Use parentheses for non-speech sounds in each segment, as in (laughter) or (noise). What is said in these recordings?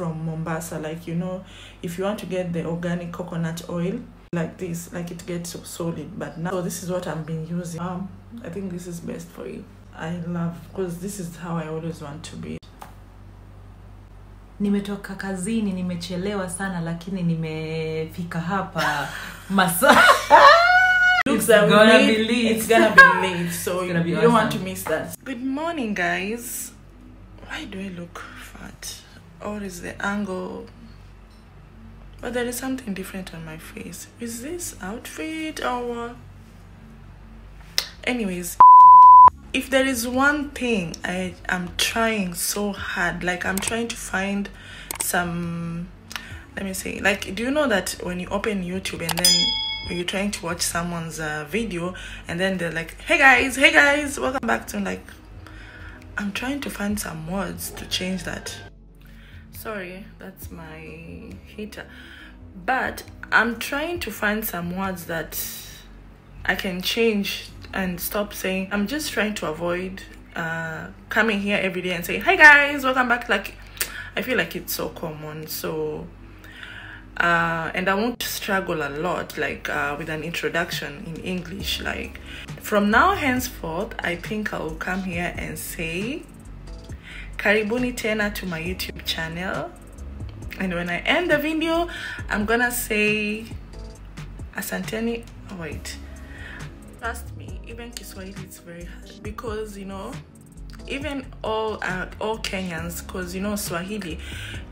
from mombasa like you know if you want to get the organic coconut oil like this like it gets so solid. But now so this is what I've been using. Um i think this is best for you. I love because this is how i always want to be. Nimetoka kazini nimechelewa sana lakini nimefika hapa (laughs) masaa. (laughs) Looks It's gonna late. be late. it's gonna be late so you be don't want to miss that. Good morning guys. Why do i look fat or is the angle? But there is something different on my face. Is this outfit or anyways if there is one thing i am trying so hard like i'm trying to find some let me say like do you know that when you open youtube and then you're trying to watch someone's uh, video and then they're like hey guys hey guys welcome back to like i'm trying to find some words to change that sorry that's my hater but i'm trying to find some words that i can change and stop saying i'm just trying to avoid uh coming here every day and say hi guys welcome back. Like i feel like it's so common. So uh, and I won't struggle a lot like uh, with an introduction in English. Like from now henceforth, I think I will come here and say Karibuni tena to my YouTube channel. And when I end the video, I'm gonna say Asanteni. Oh, wait, trust me, even Kiswahili is very hard because you know even all uh, all Kenyans, because you know Swahili,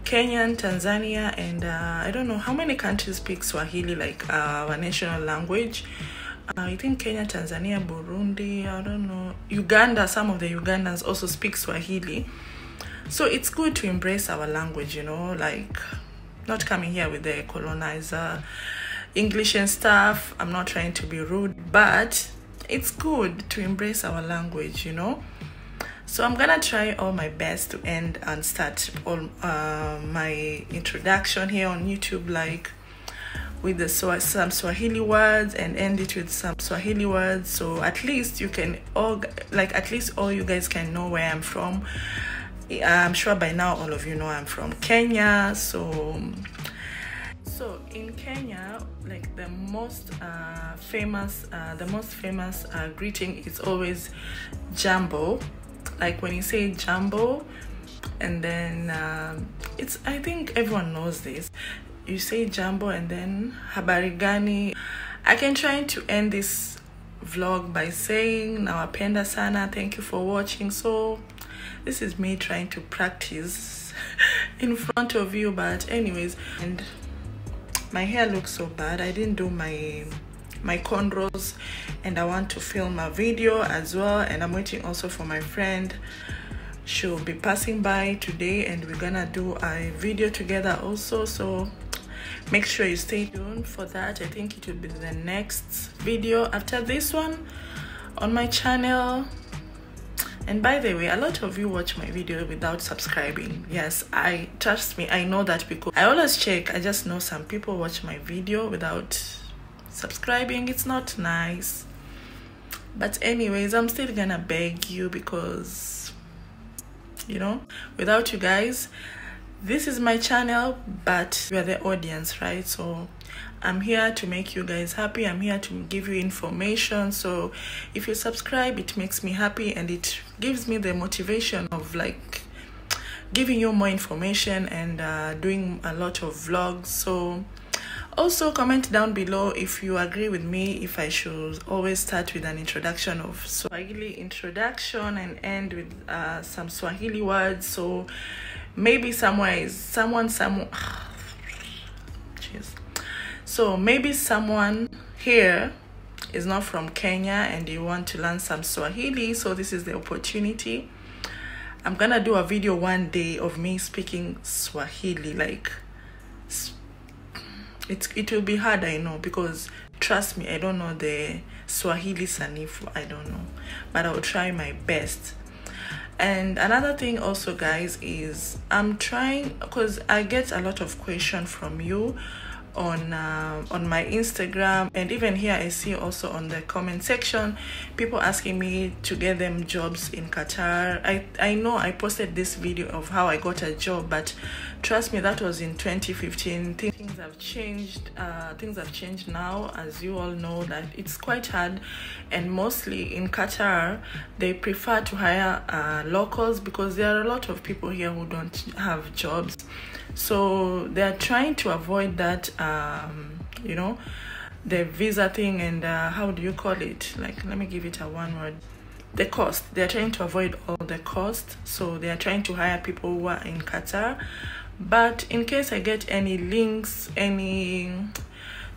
Kenyan, Tanzania, and uh, I don't know how many countries speak Swahili like uh, our national language. Uh, I think Kenya, Tanzania, Burundi, I don't know, Uganda. Some of the Ugandans also speak Swahili, so it's good to embrace our language. You know, like not coming here with the colonizer English and stuff. I'm not trying to be rude, but it's good to embrace our language. You know so i'm gonna try all my best to end and start all uh, my introduction here on youtube like with the some swahili words and end it with some swahili words so at least you can all like at least all you guys can know where i'm from i'm sure by now all of you know i'm from kenya so so in Kenya, like the most uh, famous, uh, the most famous uh, greeting is always jambo. Like when you say jambo, and then um, it's I think everyone knows this. You say jambo and then habari gani. I can try to end this vlog by saying nawapenda sana. Thank you for watching. So this is me trying to practice in front of you, but anyways, and my hair looks so bad. I didn't do my my cornrows and i want to film a video as well. And i'm waiting also for my friend. She'll be passing by today and we're gonna do a video together also. So make sure you stay tuned for that. I think it will be the next video after this one on my channel and by the way, a lot of you watch my video without subscribing. Yes, I trust me, I know that because I always check. I just know some people watch my video without subscribing. It's not nice. But anyways, I'm still gonna beg you because you know, without you guys, this is my channel, but you are the audience, right? So I'm here to make you guys happy. I'm here to give you information. So if you subscribe, it makes me happy and it gives me the motivation of like giving you more information and uh, doing a lot of vlogs. So also comment down below if you agree with me if I should always start with an introduction of Swahili introduction and end with uh, some Swahili words. So maybe somewhere someone some jeez so maybe someone here is not from Kenya and you want to learn some Swahili, so this is the opportunity. I'm gonna do a video one day of me speaking Swahili. Like, it's it will be hard, I know, because trust me, I don't know the Swahili sanifu. I don't know, but I will try my best. And another thing also, guys, is I'm trying because I get a lot of question from you on uh, on my Instagram. And even here I see also on the comment section people asking me to get them jobs in Qatar. I I know I posted this video of how I got a job, but trust me that was in 2015 things have changed uh, things have changed now. As you all know that it's quite hard. And mostly in qatar they prefer to hire uh, locals because there are a lot of people here who don't have jobs so they're trying to avoid that um, you know the visa thing and uh, how do you call it? Like let me give it a one word. The cost. They're trying to avoid all the cost. So they are trying to hire people who are in qatar. But in case i get any links any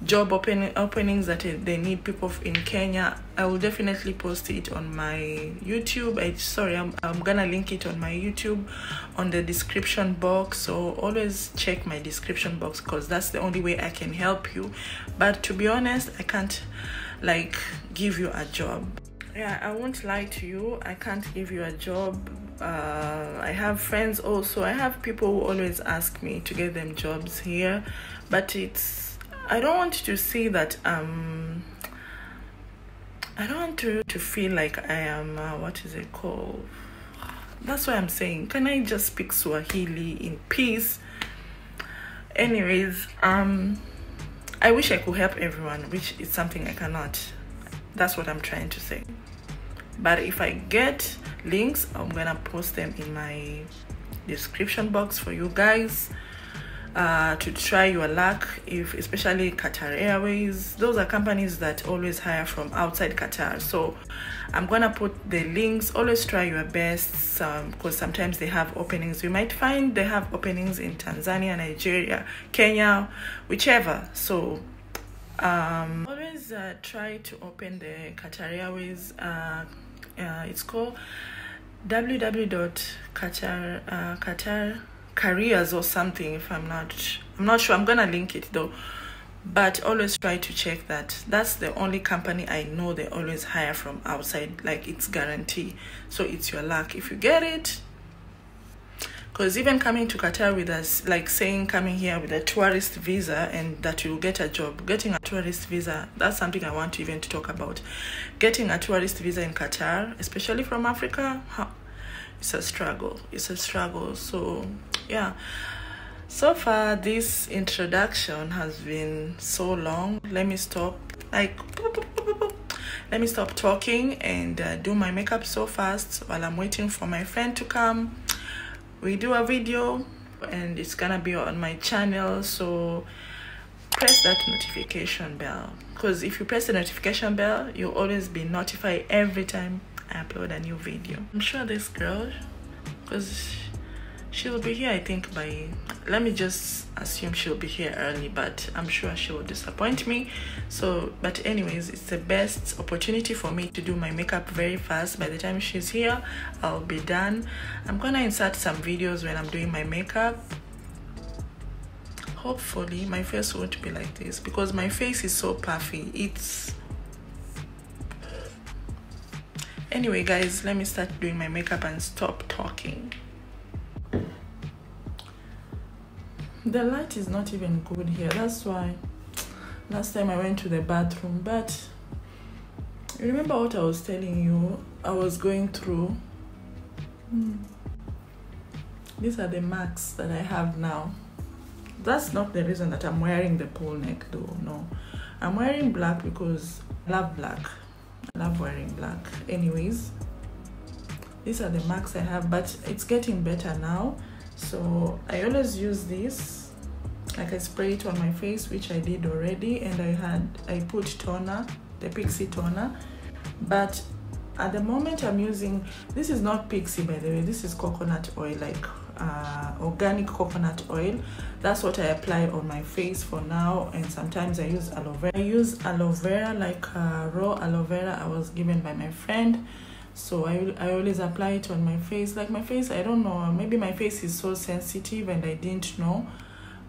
job open, openings that they need people in Kenya, I will definitely post it on my YouTube. I sorry, I'm I'm gonna link it on my YouTube on the description box. So always check my description box because that's the only way I can help you. But to be honest, I can't like give you a job. Yeah, I won't lie to you. I can't give you a job. Uh, I have friends also. I have people who always ask me to get them jobs here, but it's I don't want to see that um I don't want to to feel like I am uh, what is it called? That's why I'm saying can I just speak Swahili in peace? Anyways um I wish I could help everyone which is something I cannot. That's what I'm trying to say. But if I get links I'm gonna post them in my description box for you guys uh, to try your luck if especially qatar airways. Those are companies that always hire from outside qatar. So i'm gonna put the links. Always try your best because um, sometimes they have openings. You might find they have openings in tanzania nigeria kenya whichever. So um, always uh, try to open the qatar airways uh, uh, it's called www.qatar uh, qatar careers or something if i'm not i'm not sure. I'm gonna link it though. But always try to check that. That's the only company i know they always hire from outside. Like it's guarantee. So it's your luck if you get it. Because even coming to qatar with us like saying coming here with a tourist visa and that you'll get a job getting a tourist visa that's something i want to even to talk about. Getting a tourist visa in qatar especially from africa it's a struggle. It's a struggle. So yeah. So far this introduction has been so long. Let me stop like let me stop talking and uh, do my makeup so fast while i'm waiting for my friend to come. We do a video and it's gonna be on my channel so press that notification bell. Because if you press the notification bell you'll always be notified every time i upload a new video. I'm sure this girl because she'll be here i think by let me just assume she'll be here early but i'm sure she will disappoint me. So but anyways it's the best opportunity for me to do my makeup very fast. By the time she's here i'll be done. I'm gonna insert some videos when i'm doing my makeup. Hopefully my face won't be like this because my face is so puffy. It's anyway guys let me start doing my makeup and stop talking the light is not even good here. That's why last time i went to the bathroom but remember what i was telling you? I was going through. Mm. these are the marks that i have now. That's not the reason that i'm wearing the pole neck though no. I'm wearing black because i love black. I love wearing black. Anyways these are the marks i have but it's getting better now so I always use this. Like I spray it on my face which I did already and I had I put toner the pixie toner. But at the moment I'm using this is not pixie by the way this is coconut oil like uh, organic coconut oil. That's what I apply on my face for now and sometimes I use aloe vera. I use aloe vera like uh, raw aloe vera I was given by my friend so I, I always apply it on my face. Like my face i don't know maybe my face is so sensitive and i didn't know.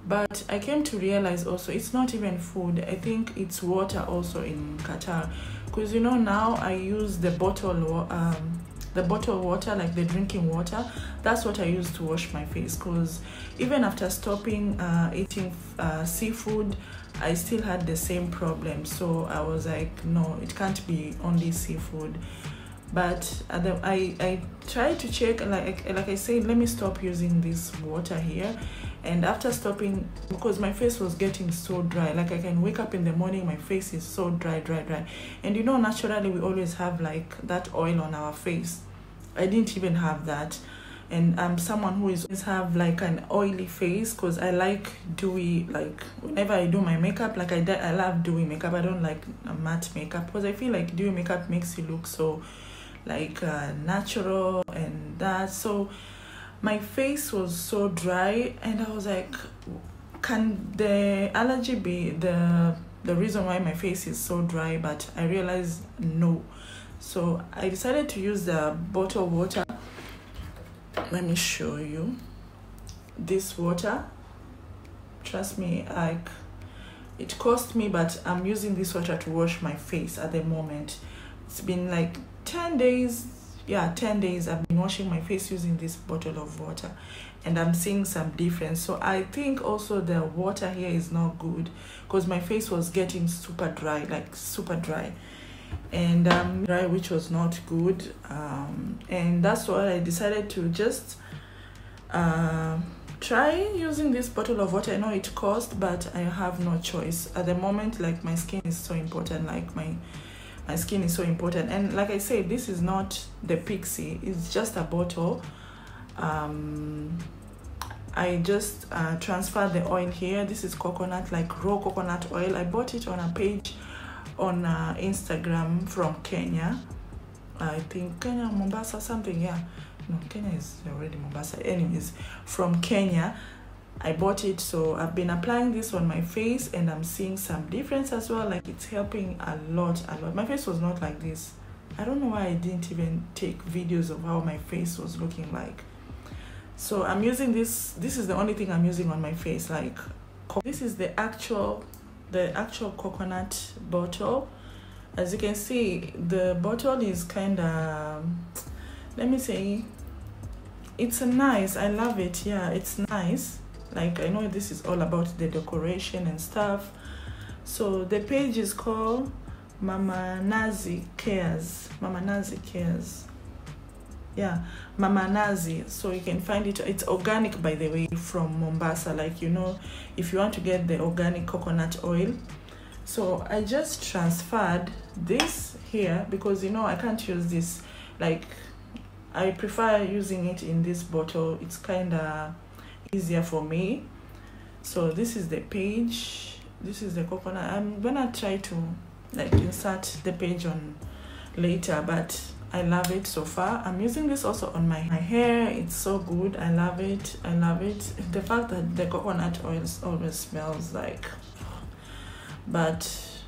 But i came to realize also it's not even food. I think it's water also in qatar. Because you know now i use the bottle um the bottle water like the drinking water. That's what i use to wash my face. Because even after stopping uh, eating uh, seafood i still had the same problem. So i was like no it can't be only seafood but I I try to check like like I said let me stop using this water here. And after stopping because my face was getting so dry like i can wake up in the morning my face is so dry dry dry. And you know naturally we always have like that oil on our face. I didn't even have that. And i'm someone who is always have like an oily face because i like dewy like whenever i do my makeup like i, I love dewy makeup. I don't like matte makeup because i feel like dewy makeup makes you look so like uh, natural and that. So my face was so dry and i was like can the allergy be the the reason why my face is so dry? But i realized no. So i decided to use the bottled water. Let me show you. This water trust me like it cost me but i'm using this water to wash my face at the moment. It's been like 10 days yeah 10 days i've been washing my face using this bottle of water and i'm seeing some difference. So i think also the water here is not good because my face was getting super dry like super dry. And um dry which was not good um and that's why i decided to just uh, try using this bottle of water. I know it cost but i have no choice. At the moment like my skin is so important like my my skin is so important. And like i said this is not the pixie. It's just a bottle. Um i just uh, transferred the oil here. This is coconut like raw coconut oil. I bought it on a page on uh, instagram from kenya. I think kenya mombasa something yeah. No kenya is already mombasa. Anyways from kenya I bought it, so I've been applying this on my face and I'm seeing some difference as well. Like it's helping a lot, a lot. My face was not like this. I don't know why I didn't even take videos of how my face was looking like. So I'm using this. This is the only thing I'm using on my face. Like this is the actual, the actual coconut bottle. As you can see, the bottle is kind of, let me say, it's nice. I love it. Yeah, it's nice like i know this is all about the decoration and stuff. So the page is called mama nazi cares. Mama nazi cares. Yeah mama nazi. So you can find it. It's organic by the way from mombasa. Like you know if you want to get the organic coconut oil. So i just transferred this here because you know i can't use this. Like i prefer using it in this bottle. It's kind of easier for me. So this is the page this is the coconut. I'm gonna try to like insert the page on later but i love it so far. I'm using this also on my, my hair. It's so good. I love it. I love it. The fact that the coconut oil always smells like but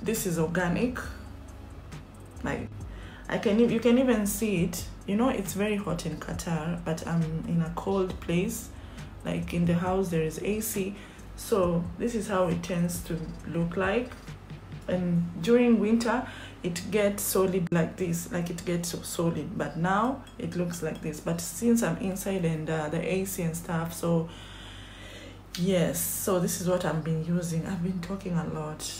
this is organic. Like i can you can even see it. You know it's very hot in qatar but i'm in a cold place like in the house there is AC so this is how it tends to look like. And during winter it gets solid like this. Like it gets so solid. But now it looks like this. But since I'm inside and uh, the AC and stuff so yes. So this is what I've been using. I've been talking a lot.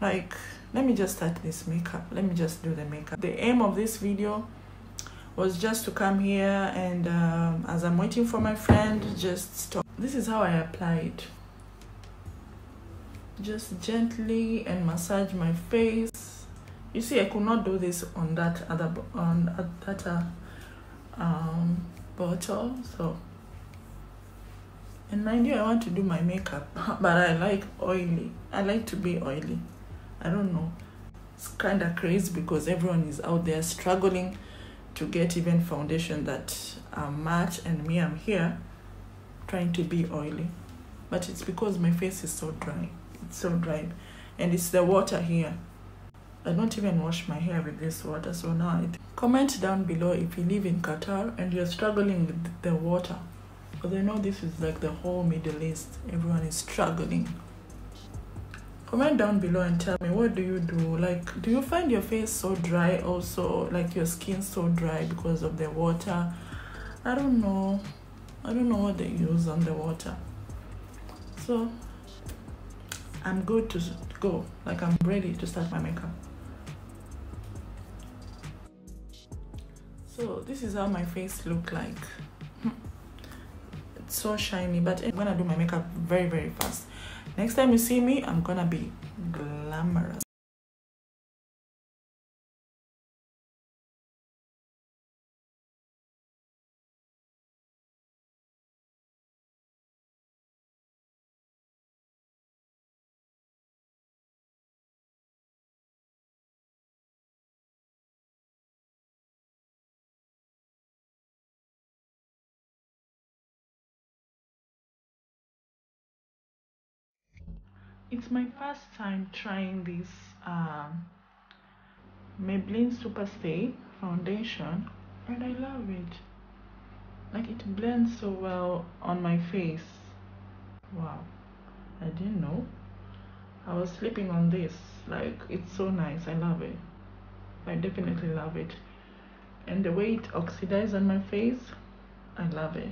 Like let me just start this makeup. Let me just do the makeup. The aim of this video was just to come here and um, as I'm waiting for my friend, just stop. This is how I applied. Just gently and massage my face. You see, I could not do this on that other on that uh, um, bottle. So, and mind you, I want to do my makeup, (laughs) but I like oily. I like to be oily. I don't know. It's kind of crazy because everyone is out there struggling to get even foundation that um, match and me I'm here trying to be oily. But it's because my face is so dry it's so dry. And it's the water here. I don't even wash my hair with this water so now comment down below if you live in Qatar and you're struggling with the water. Because I know this is like the whole Middle East. Everyone is struggling comment down below and tell me what do you do? Like do you find your face so dry also? Like your skin so dry because of the water? I don't know. I don't know what they use on the water. So i'm good to go. Like i'm ready to start my makeup. So this is how my face look like. Hmm. It's so shiny but i'm gonna do my makeup very very fast next time you see me i'm gonna be glamorous it's my first time trying this um, Maybelline Superstay foundation and I love it. Like it blends so well on my face. Wow, I didn't know. I was sleeping on this. Like it's so nice. I love it. I definitely love it. And the way it oxidizes on my face, I love it.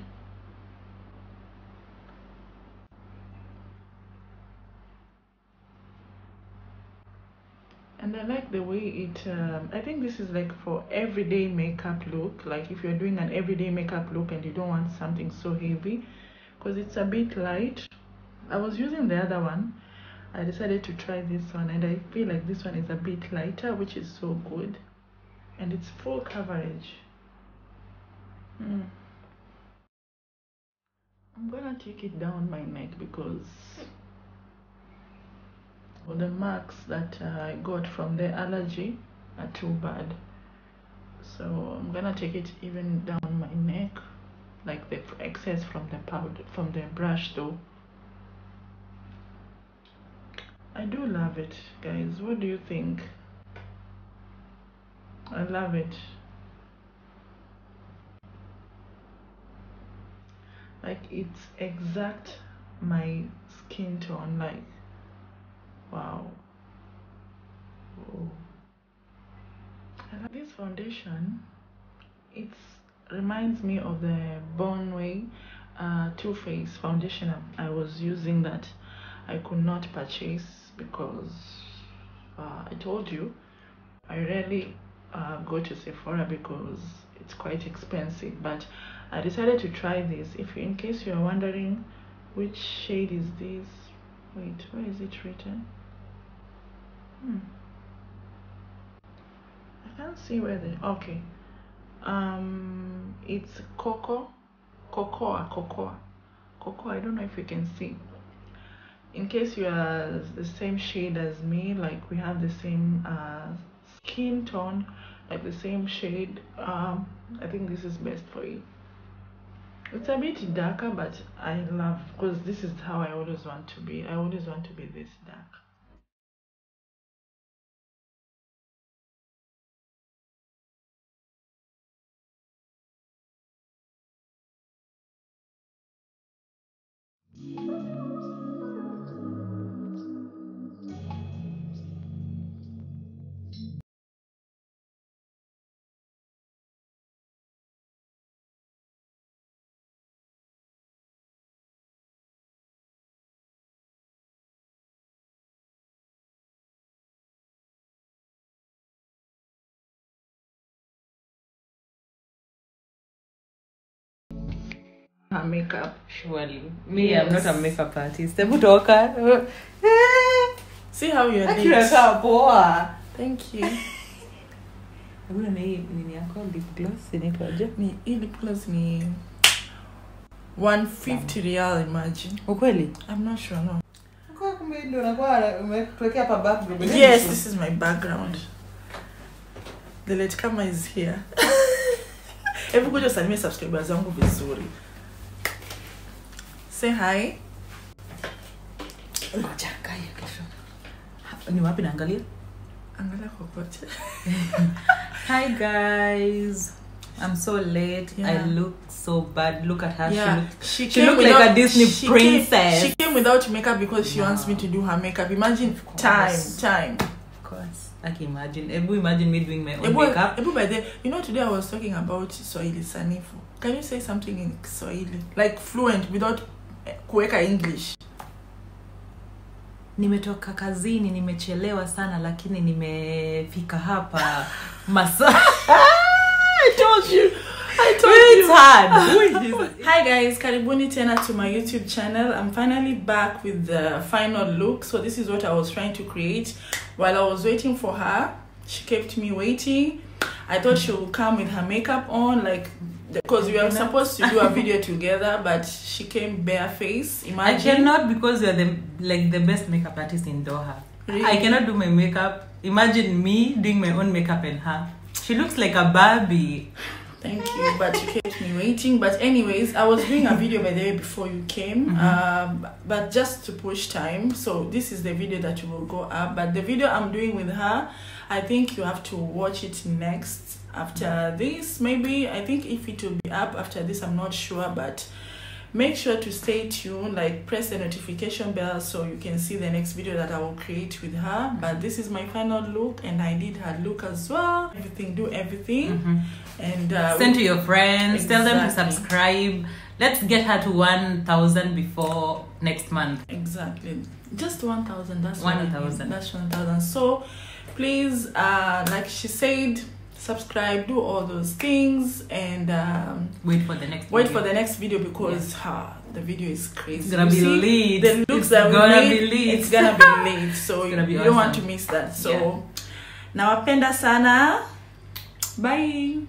And I like the way it. Um, I think this is like for everyday makeup look. Like if you're doing an everyday makeup look and you don't want something so heavy, because it's a bit light. I was using the other one. I decided to try this one, and I feel like this one is a bit lighter, which is so good, and it's full coverage. Mm. I'm gonna take it down my neck because the marks that uh, I got from the allergy are too bad. So I'm gonna take it even down my neck, like the excess from the powder from the brush though. I do love it, guys. What do you think? I love it. Like it's exact my skin tone, like Wow. Oh. This foundation. It reminds me of the Bonway uh, Too Faced foundation. I was using that I could not purchase because uh, I told you I rarely uh, go to Sephora because it's quite expensive. But I decided to try this. If in case you are wondering which shade is this, wait, where is it written? Hmm. I can't see where the okay. Um, it's cocoa, cocoa, cocoa, cocoa. I don't know if you can see. In case you are the same shade as me, like we have the same uh, skin tone, like the same shade, um, I think this is best for you. It's a bit darker, but I love because this is how I always want to be. I always want to be this dark. Her makeup. surely me Yes. i'm not a makeup artist hebu toka Eh, See how you're poa Thank you. (laughs) hebu na hii nini yako lip gloss inaitwaje ni hii lip gloss ni 150 real imagine. ukweli I'm not sure no. Kwa kumbe ndio unakuwa umetuwekea hapa background Yes, this is my background. The late kama is here. (laughs) Hebu kuja usalimie subscribers wangu vizuri. Say hi. ngoja kaya kesho ni wapi naangalia Angalia kokote. (laughs) hi guys i'm so late i look so bad look at her she Yeah, she, she came looked like a Disney she princess. Came, she came without makeup because she wants me to do her makeup. Imagine time, time. of course i can imagine ebu imagine me doing my own Ebu, makeup Ebu by the, you know, today I was talking about Swahili Sanifu. Can you say something in Swahili? Like fluent without kuweka English. nimetoka kazini nimechelewa sana lakini nimefika hapa (laughs) masaa I told you. I told It's you. hard. (laughs) Who is- Hi guys, karibuni tena to my YouTube channel. I'm finally back with the final look. So this is what I was trying to create while I was waiting for her. She kept me waiting. I thought she would come with her makeup on, like because we were supposed to do a video (laughs) together, but she came bare face. I Imagine. cannot because you're the like the best makeup artist in Doha. Really? I cannot do my makeup. Imagine me doing my own makeup and her. She looks like a Barbie. Thank you, but you kept me waiting. But anyways, I was doing a video by the way before you came, um, but just to push time. So this is the video that you will go up. But the video I'm doing with her, I think you have to watch it next after this. Maybe I think if it will be up after this, I'm not sure, but make sure to stay tuned like press the notification bell so you can see the next video that i will create with her but this is my final look and i did her look as well everything do everything Mhm. and uh, Send to your friends. Tell them to subscribe. Let's get her to 1,000 before next month. Exactly. Just 1,000. That's what I mean. 1,000. That's 1,000. So please, uh, like she said, subscribe, do all those things, and um, Wait for the next. wait video. for the next video because ha, the video is crazy. It's gonna You be see, lit. The looks It's that gonna made, be lit. It's gonna be (laughs) lit. So you, you don't want to miss that. So Yeah. nawapenda sana. Bye.